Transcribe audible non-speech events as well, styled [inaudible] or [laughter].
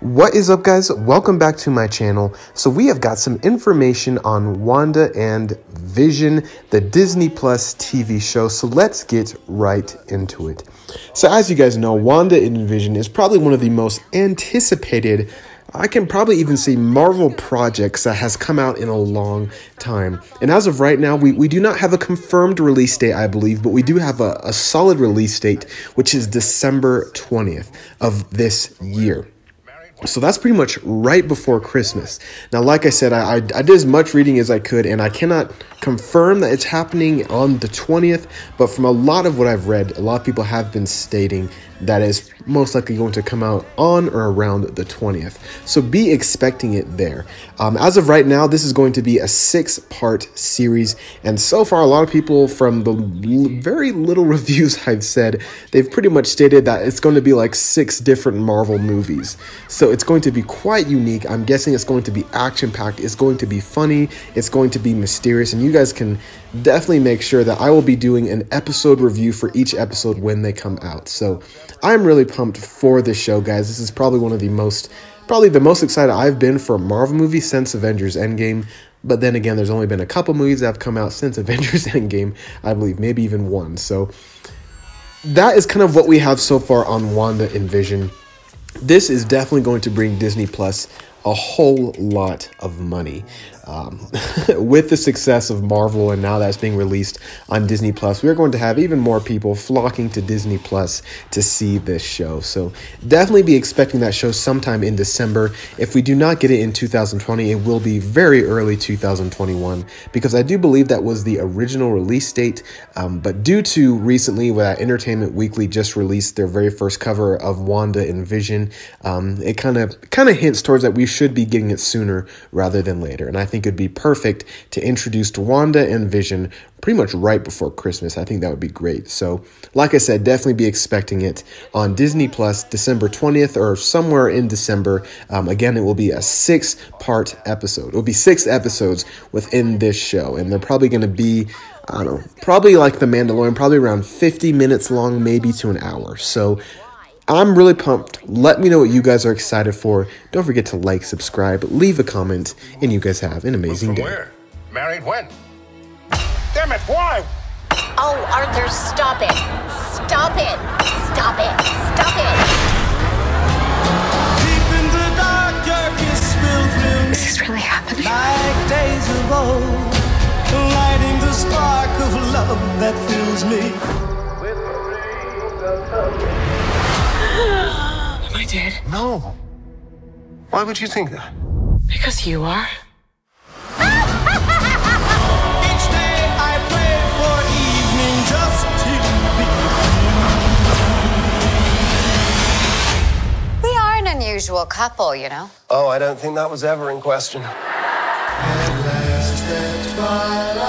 What is up, guys? Welcome back to my channel. So, we have got some information on Wanda and Vision, the Disney Plus TV show. So, let's get right into it. So, as you guys know, Wanda and Vision is probably one of the most anticipated. I can probably even see Marvel projects that has come out in a long time. And as of right now, we, we do not have a confirmed release date, I believe, but we do have a, a solid release date, which is December 20th of this year. So that's pretty much right before Christmas. Now, like I said, I, I, I, did as much reading as I could, and I cannot confirm that it's happening on the 20th, but from a lot of what I've read, a lot of people have been stating that is most likely going to come out on or around the 20th. So be expecting it there. Um, as of right now, this is going to be a six part series. And so far, a lot of people from the very little [laughs] reviews I've said, they've pretty much stated that it's going to be like six different Marvel movies. So it's going to be quite unique. I'm guessing it's going to be action packed, it's going to be funny, it's going to be mysterious. And you guys can definitely make sure that I will be doing an episode review for each episode when they come out. So I'm really pumped for this show, guys. This is probably one of the most, probably the most excited I've been for a Marvel movie since Avengers Endgame. But then again, there's only been a couple movies that have come out since [laughs] Avengers Endgame, I believe, maybe even one. So that is kind of what we have so far on Wanda and Vision. This is definitely going to bring Disney Plus a whole lot of money. Um, [laughs] with the success of Marvel and now that's being released on Disney Plus, we're going to have even more people flocking to Disney Plus to see this show. So definitely be expecting that show sometime in December. If we do not get it in 2020, it will be very early 2021 because I do believe that was the original release date. Um, but due to recently, that Entertainment Weekly just released their very first cover of Wanda and Vision, um, it kind of kind of hints towards that we should be getting it sooner rather than later. And I think it'd be perfect to introduce Wanda and Vision pretty much right before Christmas. I think that would be great. So, like I said, definitely be expecting it on Disney Plus December 20th or somewhere in December. Um, again, it will be a six part episode. It will be six episodes within this show, and they're probably going to be. I don't know, probably like The Mandalorian, probably around 50 minutes long, maybe to an hour. So, I'm really pumped. Let me know what you guys are excited for. Don't forget to like, subscribe, leave a comment, and you guys have an amazing day. Where? Married when? Damn it, why? Oh, Arthur, stop it. Stop it. Stop it. Stop it. Deep in the dark, your kiss will thrill Is this really happening? like days of old, lighting the spark of love that fills me. Am I dead? No. Why would you think that? Because you are. Each day I pray for evening just to be. We are an unusual couple, you know. Oh, I don't think that was ever in question. At last, that